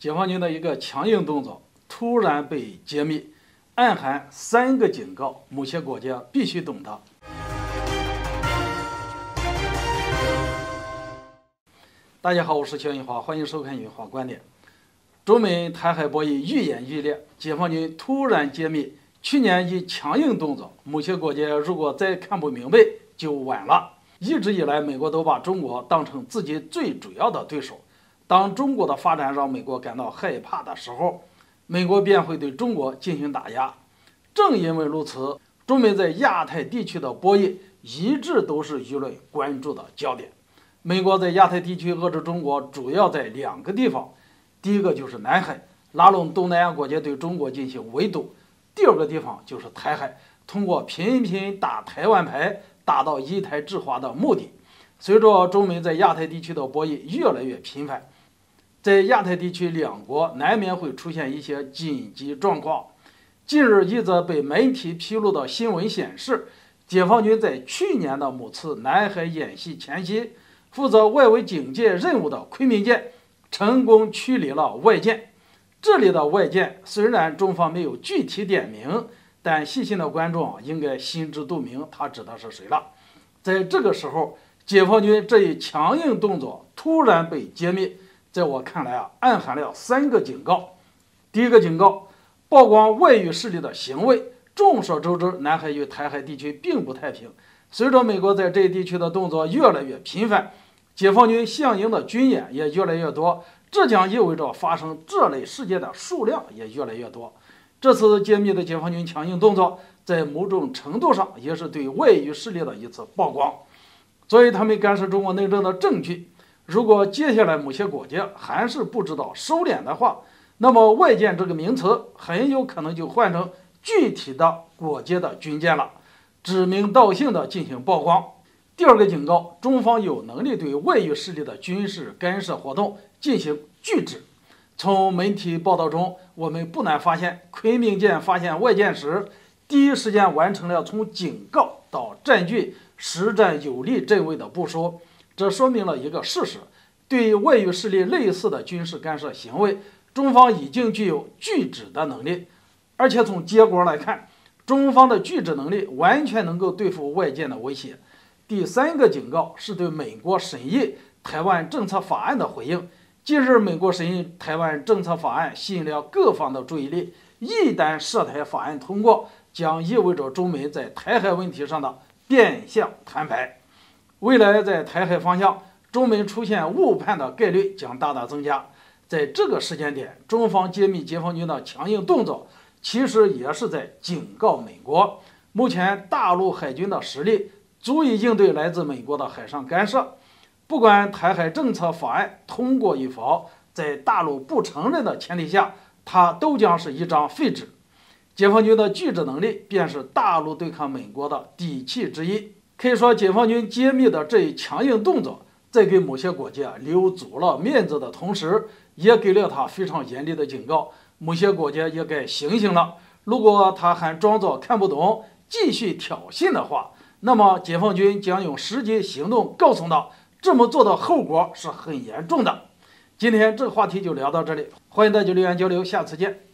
解放军的一个强硬动作突然被揭秘，暗含三个警告，某些国家必须懂得。大家好，我是邱云华，欢迎收看云华观点。中美台海博弈愈演愈烈，解放军突然揭秘，去年以强硬动作，某些国家如果再看不明白，就晚了。一直以来，美国都把中国当成自己最主要的对手。当中国的发展让美国感到害怕的时候，美国便会对中国进行打压。正因为如此，中美在亚太地区的博弈一直都是舆论关注的焦点。美国在亚太地区遏制中国，主要在两个地方：第一个就是南海，拉拢东南亚国家对中国进行围堵；第二个地方就是台海，通过频频打台湾牌，达到一台制华的目的。随着中美在亚太地区的博弈越来越频繁。在亚太地区，两国难免会出现一些紧急状况。近日，一则被媒体披露的新闻显示，解放军在去年的某次南海演习前夕，负责外围警戒任务的“昆明舰”成功驱离了外舰。这里的外舰虽然中方没有具体点名，但细心的观众应该心知肚明，他指的是谁了。在这个时候，解放军这一强硬动作突然被揭秘。在我看来啊，暗含了三个警告。第一个警告，曝光外域势力的行为。众所周知，南海与台海地区并不太平。随着美国在这一地区的动作越来越频繁，解放军相应的军演也越来越多，这将意味着发生这类事件的数量也越来越多。这次揭秘的解放军强硬动作，在某种程度上也是对外域势力的一次曝光。作为他们干涉中国内政的证据。如果接下来某些国家还是不知道收敛的话，那么外舰这个名词很有可能就换成具体的国家的军舰了，指名道姓的进行曝光。第二个警告，中方有能力对外域势力的军事干涉活动进行拒止。从媒体报道中，我们不难发现，昆明舰发现外舰时，第一时间完成了从警告到占据实战有利阵位的部署。这说明了一个事实：对于外域势力类似的军事干涉行为，中方已经具有拒止的能力。而且从结果来看，中方的拒止能力完全能够对付外舰的威胁。第三个警告是对美国审议台湾政策法案的回应。近日，美国审议台湾政策法案吸引了各方的注意力。一旦涉台法案通过，将意味着中美在台海问题上的变相摊牌。未来在台海方向，中美出现误判的概率将大大增加。在这个时间点，中方揭秘解放军的强硬动作，其实也是在警告美国：目前大陆海军的实力足以应对来自美国的海上干涉。不管台海政策法案通过与否，在大陆不承认的前提下，它都将是一张废纸。解放军的拒止能力，便是大陆对抗美国的底气之一。可以说，解放军揭秘的这一强硬动作，在给某些国家留足了面子的同时，也给了他非常严厉的警告。某些国家也该醒醒了。如果他还装作看不懂，继续挑衅的话，那么解放军将用实际行动告诉他，这么做的后果是很严重的。今天这个话题就聊到这里，欢迎大家留言交流，下次见。